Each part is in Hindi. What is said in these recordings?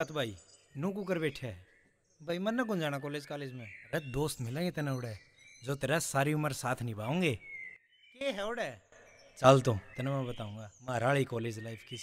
भाई नू कर बैठे है। भाई मन कौन जाना कॉलेज कॉलेज में? अरे दोस्त मिलेंगे तेने उड़े जो तेरा सारी उम्र साथ निभाओगे के है उड़े? चल तो तेने मैं बताऊँगा महाराड़ी कॉलेज लाइफ की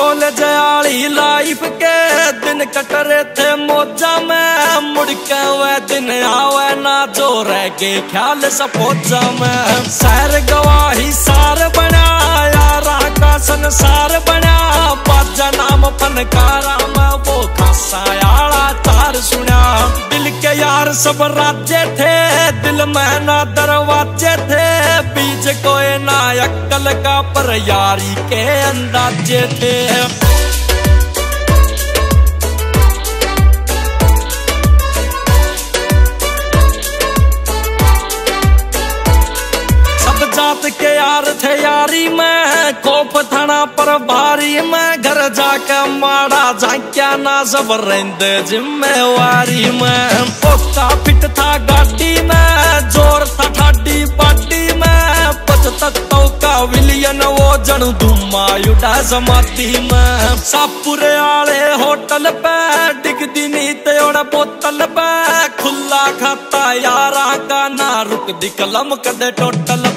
कॉलेज वाली लाइफ के दिन कट रहे थे मौजा में मुड़ के वह दिन आवे ना जो रह गए ख्याल सपोजा में सैर गवाही सार बना यारा का संसार बना बाजा नाम फनकारा में वो खासा यारा तार सुना दिल के यार सब राज्य थे दिल में ना दरवाजे थे, बीच कोई ना अक्कल का पर यारी के अंदाजे थे। जात के यार थे यारी में, कोप थाना पर भारी में, घर जाके माड़ा झांक्या ना, सब रहते जिम्मेवारी में। पोता फिट था गाड़ी वो जन धुमा युडा समाधि में सापुरे आले होटल पे डिगदी नीत ओड़ा बोतल पे खुला खाता यारा का ना रुक दी कलम कदे टोटल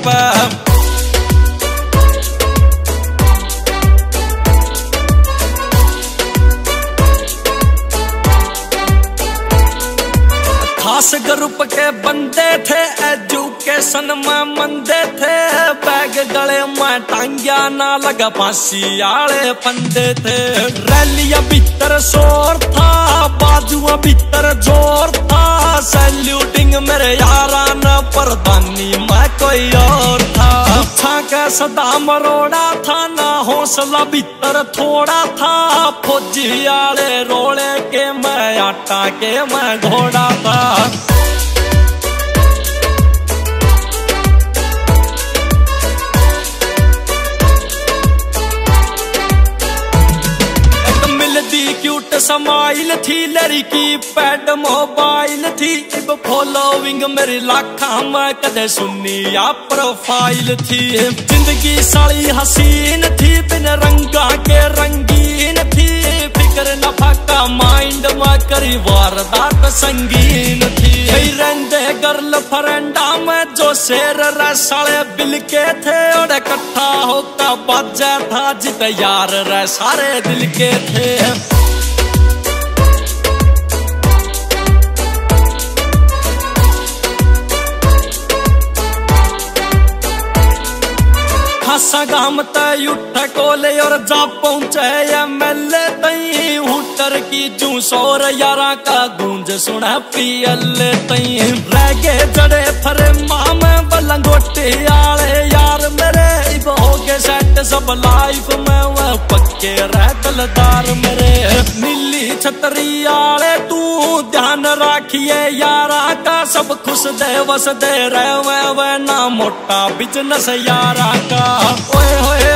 खास ग्रुप के बंदे थे एजुकेशन में मंदे थे। बैग गले में टांगिया ना लगा, फांसी आले पंदे थे। रैलिया भीतर शोर था, बाजुआ भीतर ज़ोर था। सैल्यूटिंग मेरे यारा न परदानी मैं कोई अच्छा का सदा मरोड़ा था ना हौसला भीतर थोड़ा था फौजी आले रोले के मैं आटा के मैं घोड़ा था एक मिलती क्यूट समाइल थी लड़की पैड मोबाइल थी इब फॉलोविंग मेरी लाखा मैं कदे सुनी या प्रोफ़ाइल थी ज़िंदगी साली हसीन थी, बिन रंगा के रंगीन थी। फ़िक्र न फाका माइंड में करी वारदात संगीन थी। रहते गर्ल फ्रेंडा में जो शेर रसाले बिल के थे। और इकट्ठा होकर बाजा था जित यार रे सारे दिल के थे। गाम तय उठ कोले और जा पहुँचे एमएलए तई। हुटर की जू सोर यारा का गूंज सुना पियल तई। रह गए जड़े फरे मामे बलंगोटे आले। यार मेरे हो गए सेट सब लाइफ में वह पक्के रह दलदार मेरे। नीली छतरी आले राखिए यारा का सब खुश दे वस दे रहे वे वे ना मोटा बिज़नेस यारा का। ओए होए